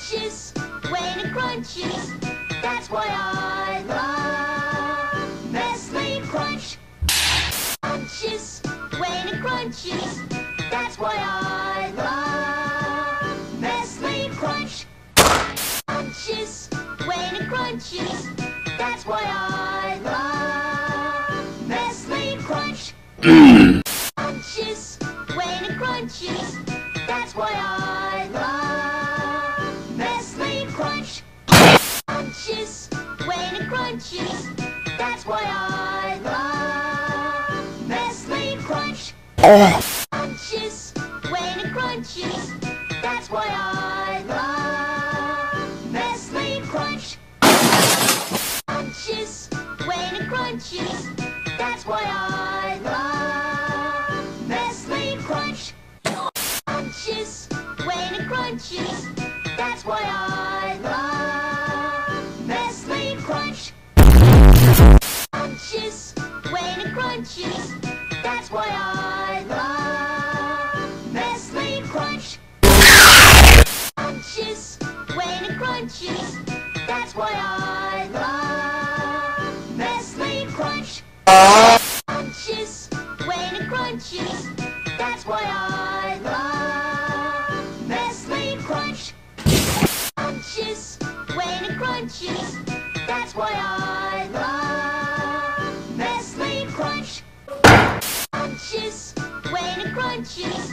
Crunches, when it crunches. That's why I love Nestle Crunch. Crunches, when it crunches. That's why I love Nestle Crunch. Crunches, when it crunches. That's why I love Nestle Crunch. Crunches, when it crunches. That's why I love Nestle Crunch. Crunches, when it crunches. That's why I love Nestle Crunch. Crunches, when it crunches. That's why I love Nestle Crunch. Crunches, when it crunches. That's why I That's why I love Nestle Crunch. Crunches, when it crunches. That's why I love Nestle Crunch. Crunches, when it crunches. That's why I love Nestle Crunch. Crunches, when it crunches.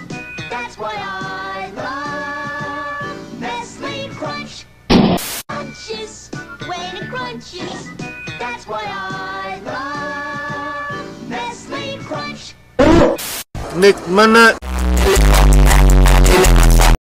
That's why I crunches. That's why I love Nestle Crunch. Nick, mana